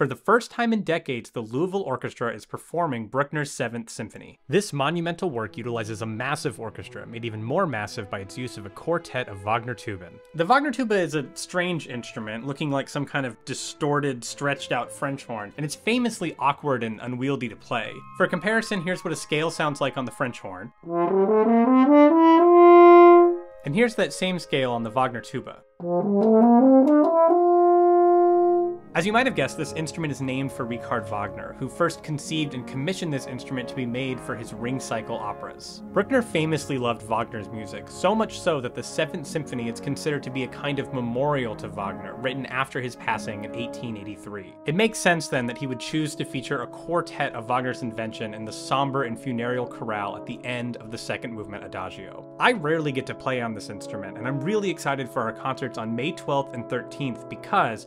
For the first time in decades, the Louisville Orchestra is performing Bruckner's Seventh Symphony. This monumental work utilizes a massive orchestra, made even more massive by its use of a quartet of Wagner tuben. The Wagner tuba is a strange instrument, looking like some kind of distorted, stretched out French horn, and it's famously awkward and unwieldy to play. For comparison, here's what a scale sounds like on the French horn. And here's that same scale on the Wagner tuba. As you might have guessed, this instrument is named for Richard Wagner, who first conceived and commissioned this instrument to be made for his ring cycle operas. Bruckner famously loved Wagner's music, so much so that the Seventh Symphony is considered to be a kind of memorial to Wagner, written after his passing in 1883. It makes sense then that he would choose to feature a quartet of Wagner's invention in the somber and funereal chorale at the end of the second movement Adagio. I rarely get to play on this instrument, and I'm really excited for our concerts on May 12th and 13th because